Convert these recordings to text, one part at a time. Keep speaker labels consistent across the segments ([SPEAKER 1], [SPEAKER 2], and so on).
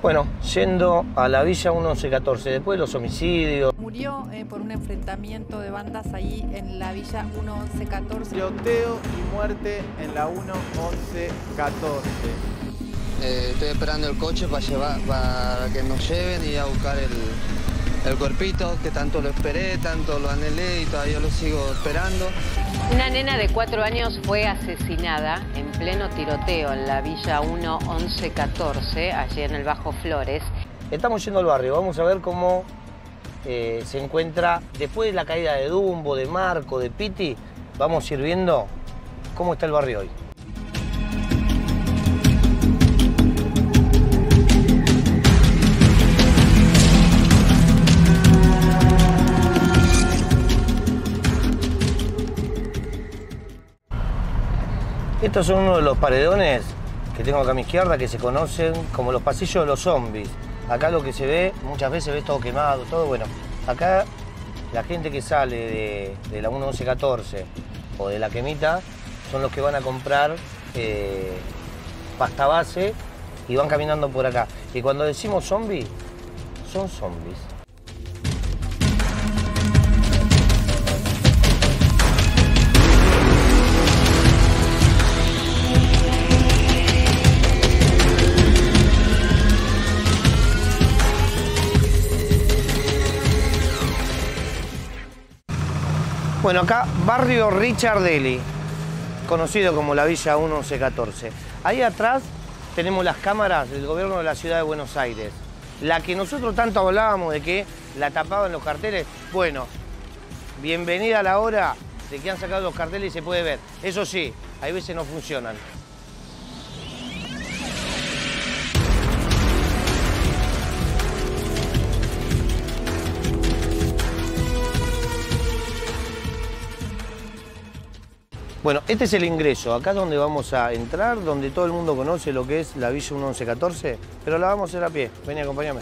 [SPEAKER 1] Bueno, yendo a la Villa 1114, después de los homicidios.
[SPEAKER 2] Murió eh, por un enfrentamiento de bandas ahí en la Villa 1114.
[SPEAKER 3] Tiroteo y muerte en la 1114.
[SPEAKER 4] Eh, estoy esperando el coche para, llevar, para que nos lleven y a buscar el, el cuerpito, que tanto lo esperé, tanto lo anhelé y todavía lo sigo esperando.
[SPEAKER 5] Una nena de cuatro años fue asesinada en pleno tiroteo en la Villa 1 1114, allí en el Bajo Flores.
[SPEAKER 1] Estamos yendo al barrio, vamos a ver cómo eh, se encuentra después de la caída de Dumbo, de Marco, de Piti. Vamos a ir viendo cómo está el barrio hoy. Estos son uno de los paredones que tengo acá a mi izquierda que se conocen como los pasillos de los zombies. Acá lo que se ve, muchas veces ves todo quemado, todo bueno. Acá la gente que sale de, de la 1114 o de la quemita son los que van a comprar eh, pasta base y van caminando por acá. Y cuando decimos zombies, son zombies. Bueno, acá barrio Richardelli, conocido como la Villa 1114. Ahí atrás tenemos las cámaras del gobierno de la ciudad de Buenos Aires. La que nosotros tanto hablábamos de que la tapaban los carteles. Bueno, bienvenida a la hora de que han sacado los carteles y se puede ver. Eso sí, hay veces no funcionan. Bueno, este es el ingreso, acá es donde vamos a entrar, donde todo el mundo conoce lo que es la Villa 1114, pero la vamos a hacer a pie. Vení, acompáñame.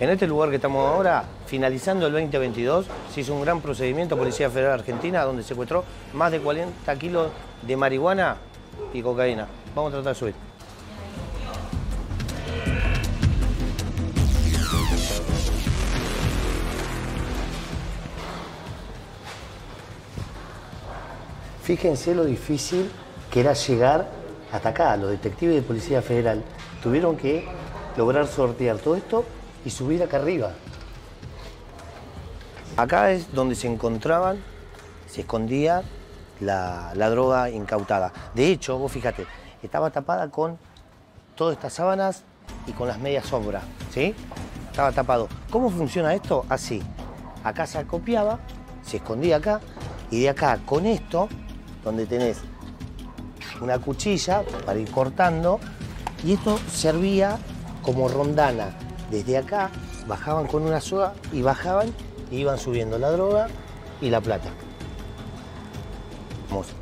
[SPEAKER 1] En este lugar que estamos ahora, finalizando el 2022, se hizo un gran procedimiento Policía Federal Argentina donde secuestró más de 40 kilos de marihuana y cocaína. Vamos a tratar de subir. Fíjense lo difícil que era llegar hasta acá. Los detectives de Policía Federal tuvieron que lograr sortear todo esto y subir acá arriba. Acá es donde se encontraban, se escondía la, droga incautada. De hecho, vos fíjate, estaba tapada con todas estas sábanas y con las medias sombras, ¿sí? Estaba tapado. ¿Cómo funciona esto? Así. Acá se acopiaba, se escondía acá, y de acá con esto, donde tenés una cuchilla para ir cortando, y esto servía como rondana. Desde acá bajaban con una soga y bajaban iban subiendo la droga y la plata.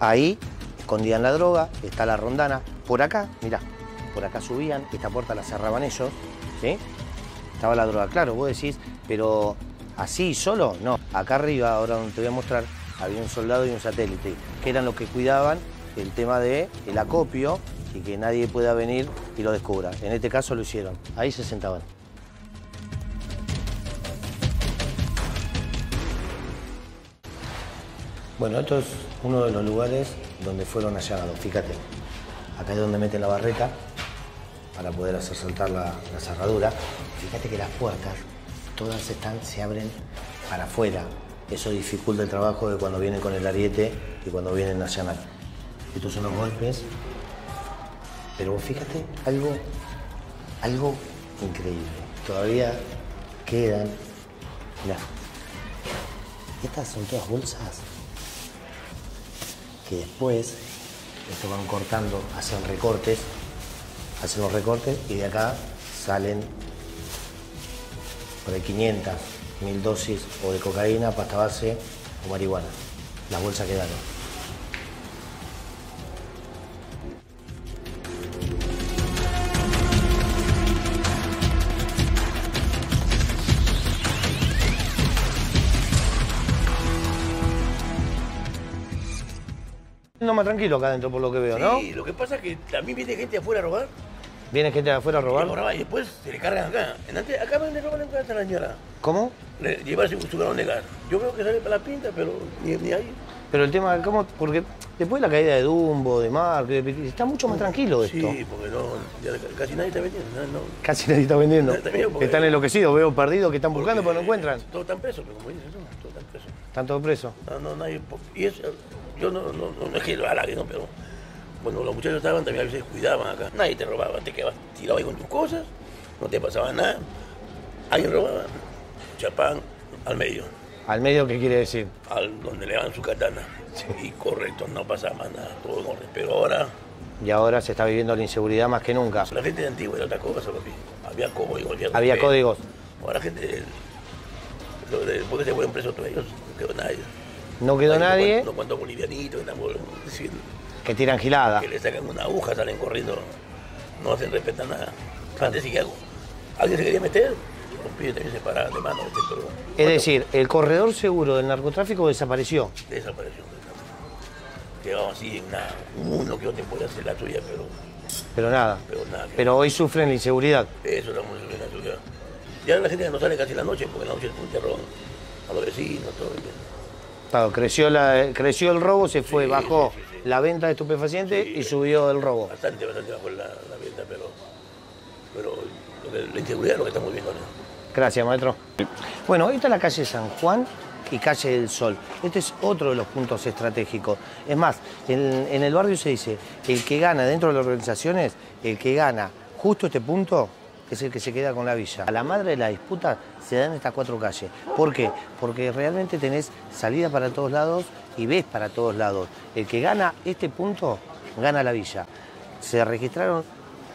[SPEAKER 1] Ahí escondían la droga, está la rondana. Por acá, mirá, por acá subían, esta puerta la cerraban ellos, ¿sí? Estaba la droga, claro, vos decís, pero así solo, no. Acá arriba, ahora donde te voy a mostrar, había un soldado y un satélite, que eran los que cuidaban el tema del el acopio y que nadie pueda venir y lo descubra. En este caso lo hicieron, ahí se sentaban. Bueno, esto es uno de los lugares donde fueron allanados. Fíjate, acá es donde meten la barreta para poder hacer saltar la, cerradura. Fíjate que las puertas todas están, se abren para afuera. Eso dificulta el trabajo de cuando vienen con el ariete y cuando vienen a allanar. Estos son los golpes. Pero fíjate, algo, algo increíble. Todavía quedan. Mirá. Estas son todas bolsas que después esto van cortando, hacen recortes, hacen los recortes y de acá salen por ahí 500, 1000 dosis o de cocaína, pasta base o marihuana. Las bolsas quedaron. Más tranquilo acá adentro por lo que veo, ¿no?
[SPEAKER 6] Sí, lo que pasa es que también viene gente afuera a robar.
[SPEAKER 1] Viene gente de afuera a robar.
[SPEAKER 6] roba y después se le cargan acá. En antes, acá donde roban en casa la señora.
[SPEAKER 1] ¿Cómo?
[SPEAKER 6] Le- Llevarse su galón de gas. Yo veo que sale para la pinta, pero ni, ni ahí.
[SPEAKER 1] Pero el tema, ¿cómo? Porque después de la caída de Dumbo, de Petit, está mucho más tranquilo esto.
[SPEAKER 6] Sí, porque no, ya casi nadie está vendiendo. No, no.
[SPEAKER 1] Casi nadie está vendiendo.
[SPEAKER 6] Porque-
[SPEAKER 1] Están enloquecidos, veo perdidos que están buscando, pero no encuentran.
[SPEAKER 6] Todos están presos, pero como dices tú, todos están presos.
[SPEAKER 1] Están todos presos.
[SPEAKER 6] No, no, nadie. Y eso, yo no, no, no, no es que lo halague, ¿no? Pero cuando los muchachos estaban, también a veces cuidaban acá. Nadie te robaba, te quedabas tirado ahí con tus cosas, no te pasaba nada. Alguien robaba, chapán al medio,
[SPEAKER 1] Al medio, ¿qué quiere decir?
[SPEAKER 6] al donde le daban su katana. Y correcto, no pasaba más nada, todo en orden. Pero ahora,
[SPEAKER 1] Y ahora se está viviendo la inseguridad más que nunca.
[SPEAKER 6] la gente de antigua era otra cosa, papi. Había códigos. Había,
[SPEAKER 1] Había códigos.
[SPEAKER 6] Ahora, gente, lo de- después que se fueron presos todos ellos, no quedó nadie.
[SPEAKER 1] No quedó
[SPEAKER 6] unos
[SPEAKER 1] nadie
[SPEAKER 6] Unos cuantos bolivianitos que estamos diciendo.
[SPEAKER 1] que tiran gilada.
[SPEAKER 6] que le sacan una aguja, salen corriendo, no hacen respetar nada. Antes sí que hago. Alguien se quería meter, los pibes también se paraban de mano, ¿viste? pero
[SPEAKER 1] Es decir, el corredor seguro del narcotráfico desapareció.
[SPEAKER 6] desapareció. Quedaba así en nada. Uno que otro puede hacer la suya, pero,
[SPEAKER 1] Pero nada.
[SPEAKER 6] pero nada.
[SPEAKER 1] Pero hoy sufren la inseguridad.
[SPEAKER 6] Eso muy bien la suya. Ya la gente no sale casi la noche, porque en la noche te roban a los vecinos, todo.
[SPEAKER 1] Claro, creció, la, creció el robo, se fue,
[SPEAKER 6] Sí,
[SPEAKER 1] bajó
[SPEAKER 6] sí, sí, sí.
[SPEAKER 1] la venta de estupefacientes y subió el robo.
[SPEAKER 6] Bastante, bastante bajo la, la venta, pero, pero la inseguridad es lo que estamos viendo ahora.
[SPEAKER 1] Gracias, maestro. Bueno, esta es la calle San Juan y calle del Sol. Este es otro de los puntos estratégicos. Es más, en, en el barrio se dice, el que gana dentro de las organizaciones, el que gana justo este punto es el que se queda con la villa. A la madre de la disputa se da en estas cuatro calles. ¿Por qué? Porque realmente tenés salida para todos lados y ves para todos lados. El que gana este punto, gana la villa. Se registraron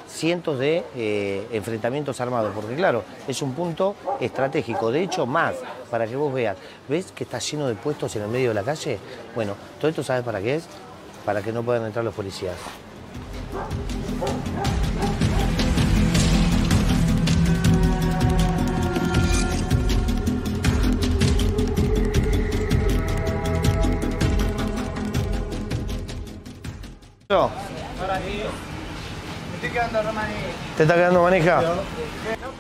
[SPEAKER 1] cientos de eh, enfrentamientos armados, porque claro, es un punto estratégico, de hecho más, para que vos veas, ¿ves que está lleno de puestos en el medio de la calle? Bueno, todo esto sabes para qué es, para que no puedan entrar los policías. Yo,
[SPEAKER 3] Me estoy quedando Romani.
[SPEAKER 1] ¿Te está quedando maneja?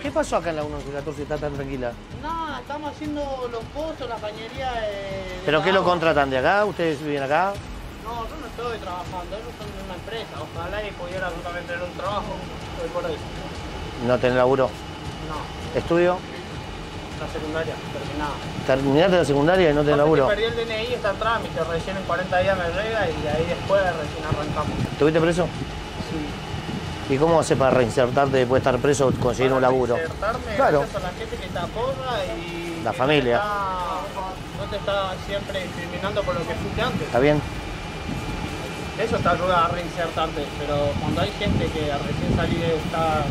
[SPEAKER 1] ¿Qué pasó acá en la 114 está tan tranquila?
[SPEAKER 7] No, estamos haciendo los pozos, la cañería de...
[SPEAKER 1] ¿Pero qué lo contratan de acá? ¿Ustedes viven acá?
[SPEAKER 7] No, yo no estoy trabajando, ellos son de una empresa. Ojalá y pudiera justamente tener un trabajo. Estoy por ahí.
[SPEAKER 1] ¿No tenés laburo?
[SPEAKER 7] No,
[SPEAKER 1] ¿Estudio?
[SPEAKER 7] La secundaria, terminada.
[SPEAKER 1] ¿Terminaste la secundaria y no
[SPEAKER 7] que
[SPEAKER 1] laburo?
[SPEAKER 7] Perdí el DNI, está en trámite, recién en 40 días me llega y ahí después recién arrancamos.
[SPEAKER 1] ¿Tuviste preso?
[SPEAKER 7] Sí.
[SPEAKER 1] ¿Y cómo haces para reinsertarte después de estar preso conseguir un laburo?
[SPEAKER 7] insertarme
[SPEAKER 1] Claro.
[SPEAKER 7] gracias a la gente que te apoya y...
[SPEAKER 1] La familia.
[SPEAKER 7] No te, está, no te está siempre discriminando por lo que fuiste antes.
[SPEAKER 1] ¿Está bien?
[SPEAKER 7] Eso te ayuda a reinsertarte, pero cuando hay gente que recién salí estar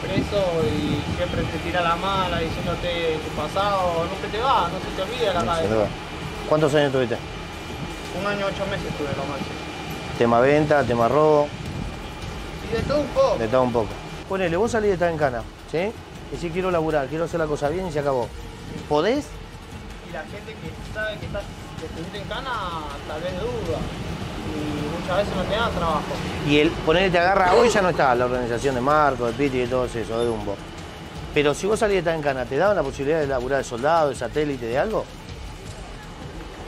[SPEAKER 7] preso y siempre te tira la mala diciéndote tu pasado, no se te va, no se te olvida la
[SPEAKER 1] Sin
[SPEAKER 7] cabeza.
[SPEAKER 1] ¿Cuántos años tuviste?
[SPEAKER 7] Un año ocho meses tuve lo máximo.
[SPEAKER 1] Tema venta, tema robo,
[SPEAKER 7] Y de todo un poco.
[SPEAKER 1] de todo un poco. Ponele, vos salís de estar en cana, ¿sí? Y si quiero laburar, quiero hacer la cosa bien y se acabó. ¿Podés?
[SPEAKER 7] Y la gente que sabe que estás que estuviste en cana tal vez duda. Y muchas veces no te dan trabajo.
[SPEAKER 1] Y el ponele te agarra, hoy ya no está la organización de Marco, de Piti y todo eso, de Dumbo. Pero si vos salís de estar en cana, ¿te daban la posibilidad de laburar de soldado, de satélite, de algo?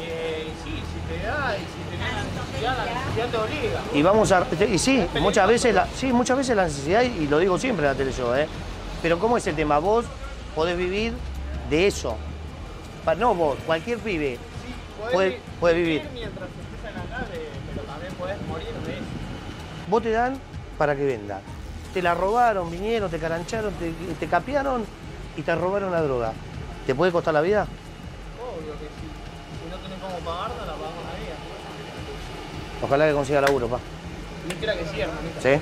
[SPEAKER 7] Eh, sí, si te da y si tenés la necesidad, la necesidad te obliga.
[SPEAKER 1] Y vamos a. Y sí, muchas veces la, sí, muchas veces la necesidad, y lo digo siempre en la tele yo, ¿eh? Pero ¿cómo es el tema? Vos podés vivir de eso. No vos, cualquier pibe.
[SPEAKER 7] Podés
[SPEAKER 1] Puede- puede vivir.
[SPEAKER 7] Mientras estés en la calle, pero también podés morir de eso.
[SPEAKER 1] Vos te dan para que venda. Te la robaron, vinieron, te carancharon, te, te capearon y te robaron la droga. ¿Te puede costar la vida?
[SPEAKER 7] Obvio que sí. Si no tenés cómo pagarla, la pagamos la vida.
[SPEAKER 1] Ojalá que consiga laburo, pa.
[SPEAKER 7] Ni quiera que sí, hermanito.
[SPEAKER 1] ¿Sí?